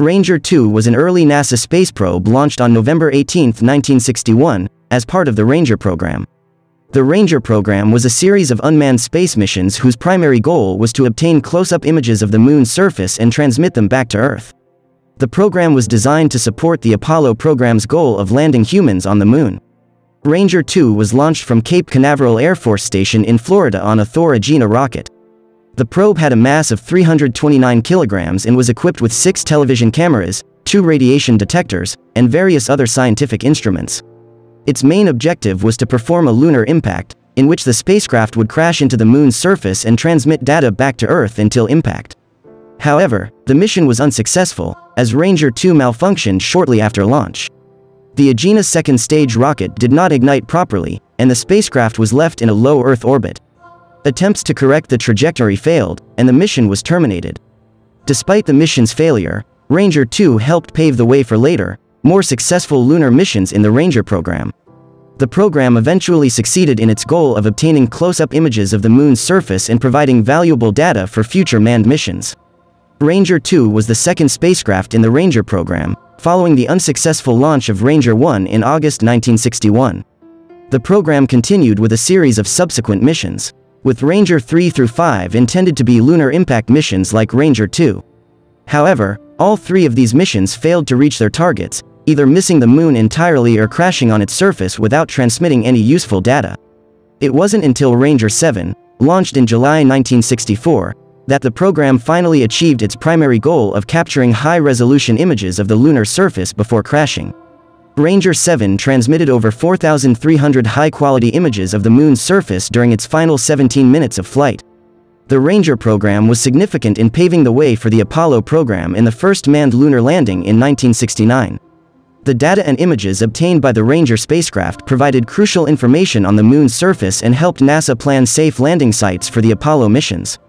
Ranger 2 was an early NASA space probe launched on November 18, 1961, as part of the Ranger program. The Ranger program was a series of unmanned space missions whose primary goal was to obtain close-up images of the Moon's surface and transmit them back to Earth. The program was designed to support the Apollo program's goal of landing humans on the Moon. Ranger 2 was launched from Cape Canaveral Air Force Station in Florida on a Thor Agena rocket. The probe had a mass of 329 kilograms and was equipped with six television cameras, two radiation detectors, and various other scientific instruments. Its main objective was to perform a lunar impact, in which the spacecraft would crash into the Moon's surface and transmit data back to Earth until impact. However, the mission was unsuccessful, as Ranger 2 malfunctioned shortly after launch. The Agena second stage rocket did not ignite properly, and the spacecraft was left in a low Earth orbit. Attempts to correct the trajectory failed, and the mission was terminated. Despite the mission's failure, Ranger 2 helped pave the way for later, more successful lunar missions in the Ranger program. The program eventually succeeded in its goal of obtaining close-up images of the Moon's surface and providing valuable data for future manned missions. Ranger 2 was the second spacecraft in the Ranger program, following the unsuccessful launch of Ranger 1 in August 1961. The program continued with a series of subsequent missions, with Ranger 3 through 5 intended to be lunar impact missions like Ranger 2. However, all three of these missions failed to reach their targets, either missing the moon entirely or crashing on its surface without transmitting any useful data. It wasn't until Ranger 7, launched in July 1964, that the program finally achieved its primary goal of capturing high-resolution images of the lunar surface before crashing. Ranger 7 transmitted over 4,300 high-quality images of the moon's surface during its final 17 minutes of flight. The Ranger program was significant in paving the way for the Apollo program in the first manned lunar landing in 1969. The data and images obtained by the Ranger spacecraft provided crucial information on the Moon's surface and helped NASA plan safe landing sites for the Apollo missions.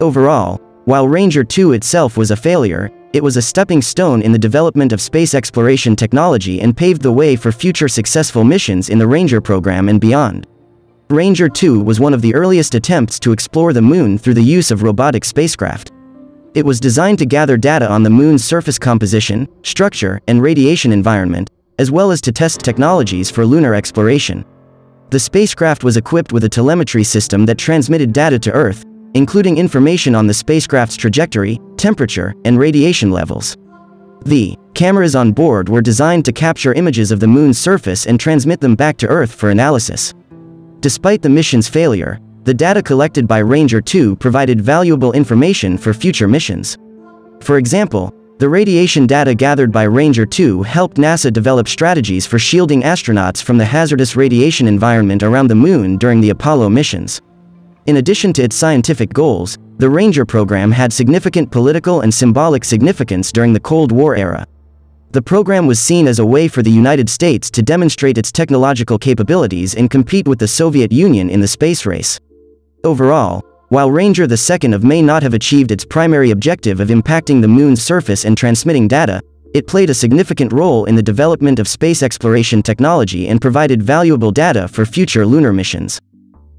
Overall, while Ranger 2 itself was a failure, it was a stepping stone in the development of space exploration technology and paved the way for future successful missions in the Ranger program and beyond. Ranger 2 was one of the earliest attempts to explore the Moon through the use of robotic spacecraft. It was designed to gather data on the Moon's surface composition, structure, and radiation environment, as well as to test technologies for lunar exploration. The spacecraft was equipped with a telemetry system that transmitted data to Earth, including information on the spacecraft's trajectory, temperature, and radiation levels. The cameras on board were designed to capture images of the Moon's surface and transmit them back to Earth for analysis. Despite the mission's failure, the data collected by Ranger 2 provided valuable information for future missions. For example, the radiation data gathered by Ranger 2 helped NASA develop strategies for shielding astronauts from the hazardous radiation environment around the Moon during the Apollo missions. In addition to its scientific goals, the Ranger program had significant political and symbolic significance during the Cold War era. The program was seen as a way for the United States to demonstrate its technological capabilities and compete with the Soviet Union in the space race. Overall, while Ranger 2 may not have achieved its primary objective of impacting the Moon's surface and transmitting data, it played a significant role in the development of space exploration technology and provided valuable data for future lunar missions.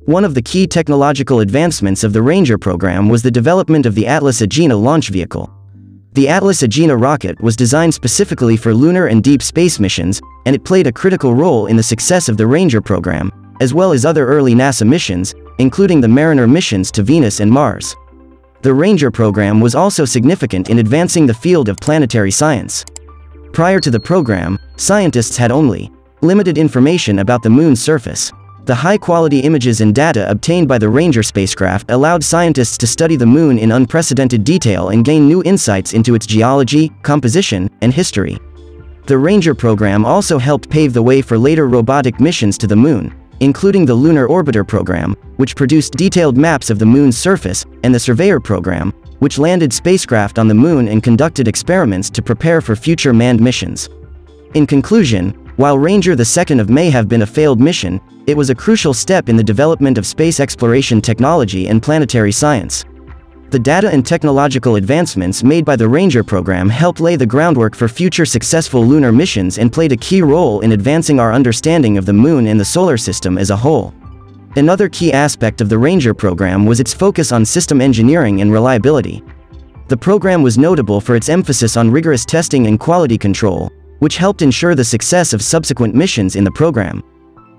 One of the key technological advancements of the Ranger program was the development of the Atlas Agena launch vehicle. The Atlas Agena rocket was designed specifically for lunar and deep space missions, and it played a critical role in the success of the Ranger program, as well as other early NASA missions, including the Mariner missions to Venus and Mars. The Ranger program was also significant in advancing the field of planetary science. Prior to the program, scientists had only limited information about the Moon's surface. The high-quality images and data obtained by the Ranger spacecraft allowed scientists to study the Moon in unprecedented detail and gain new insights into its geology, composition, and history. The Ranger program also helped pave the way for later robotic missions to the Moon, including the Lunar Orbiter program, which produced detailed maps of the Moon's surface, and the Surveyor program, which landed spacecraft on the Moon and conducted experiments to prepare for future manned missions. In conclusion, while Ranger 2 may have been a failed mission, it was a crucial step in the development of space exploration technology and planetary science. The data and technological advancements made by the Ranger program helped lay the groundwork for future successful lunar missions and played a key role in advancing our understanding of the Moon and the Solar System as a whole. Another key aspect of the Ranger program was its focus on system engineering and reliability. The program was notable for its emphasis on rigorous testing and quality control, which helped ensure the success of subsequent missions in the program.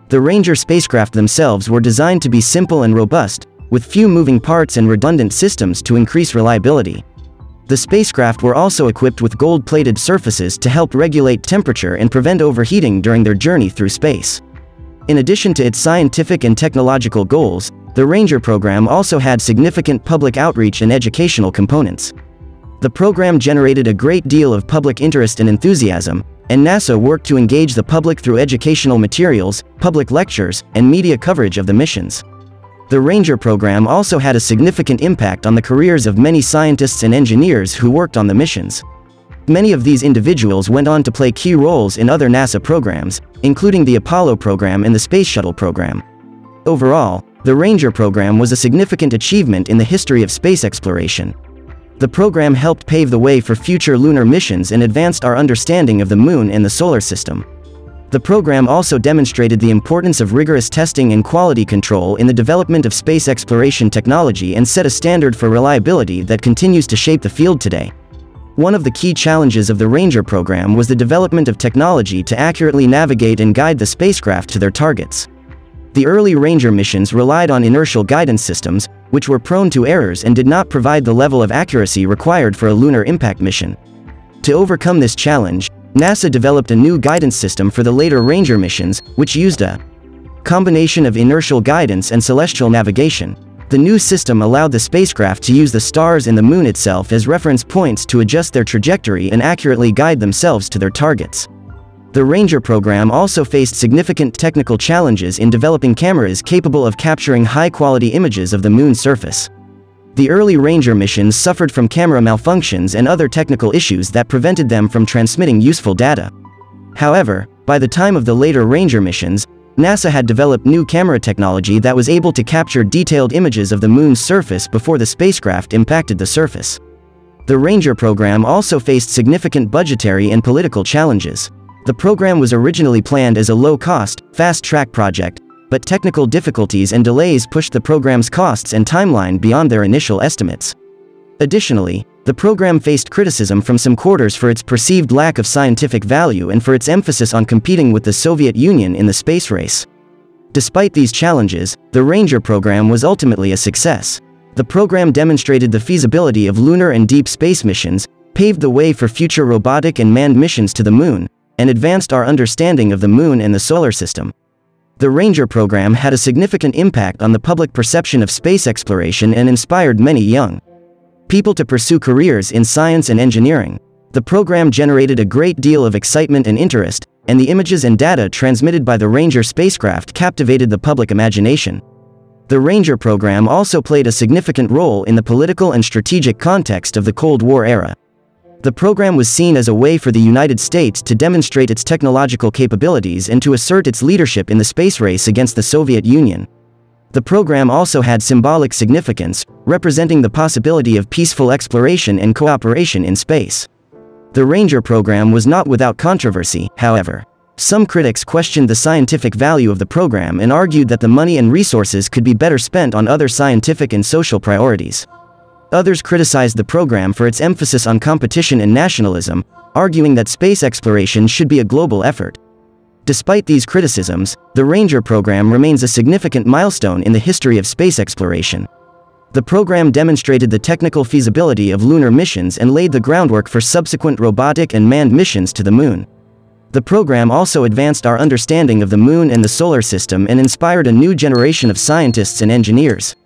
The Ranger spacecraft themselves were designed to be simple and robust, with few moving parts and redundant systems to increase reliability. The spacecraft were also equipped with gold-plated surfaces to help regulate temperature and prevent overheating during their journey through space. In addition to its scientific and technological goals, the Ranger program also had significant public outreach and educational components. The program generated a great deal of public interest and enthusiasm, and NASA worked to engage the public through educational materials, public lectures, and media coverage of the missions. The Ranger program also had a significant impact on the careers of many scientists and engineers who worked on the missions. Many of these individuals went on to play key roles in other NASA programs, including the Apollo program and the Space Shuttle program. Overall, the Ranger program was a significant achievement in the history of space exploration. The program helped pave the way for future lunar missions and advanced our understanding of the Moon and the Solar System. The program also demonstrated the importance of rigorous testing and quality control in the development of space exploration technology and set a standard for reliability that continues to shape the field today. One of the key challenges of the Ranger program was the development of technology to accurately navigate and guide the spacecraft to their targets. The early Ranger missions relied on inertial guidance systems, which were prone to errors and did not provide the level of accuracy required for a lunar impact mission. To overcome this challenge, NASA developed a new guidance system for the later Ranger missions, which used a combination of inertial guidance and celestial navigation. The new system allowed the spacecraft to use the stars and the moon itself as reference points to adjust their trajectory and accurately guide themselves to their targets. The Ranger program also faced significant technical challenges in developing cameras capable of capturing high-quality images of the moon's surface. The early Ranger missions suffered from camera malfunctions and other technical issues that prevented them from transmitting useful data. However, by the time of the later Ranger missions, NASA had developed new camera technology that was able to capture detailed images of the Moon's surface before the spacecraft impacted the surface. The Ranger program also faced significant budgetary and political challenges. The program was originally planned as a low-cost, fast-track project, but technical difficulties and delays pushed the program's costs and timeline beyond their initial estimates. Additionally, the program faced criticism from some quarters for its perceived lack of scientific value and for its emphasis on competing with the Soviet Union in the space race. Despite these challenges, the Ranger program was ultimately a success. The program demonstrated the feasibility of lunar and deep space missions, paved the way for future robotic and manned missions to the Moon, and advanced our understanding of the Moon and the Solar System. The Ranger program had a significant impact on the public perception of space exploration and inspired many young people to pursue careers in science and engineering. The program generated a great deal of excitement and interest, and the images and data transmitted by the Ranger spacecraft captivated the public imagination. The Ranger program also played a significant role in the political and strategic context of the Cold War era. The program was seen as a way for the United States to demonstrate its technological capabilities and to assert its leadership in the space race against the Soviet Union. The program also had symbolic significance, representing the possibility of peaceful exploration and cooperation in space. The Ranger program was not without controversy, however. Some critics questioned the scientific value of the program and argued that the money and resources could be better spent on other scientific and social priorities. Others criticized the program for its emphasis on competition and nationalism, arguing that space exploration should be a global effort. Despite these criticisms, the Ranger program remains a significant milestone in the history of space exploration. The program demonstrated the technical feasibility of lunar missions and laid the groundwork for subsequent robotic and manned missions to the Moon. The program also advanced our understanding of the Moon and the Solar System and inspired a new generation of scientists and engineers.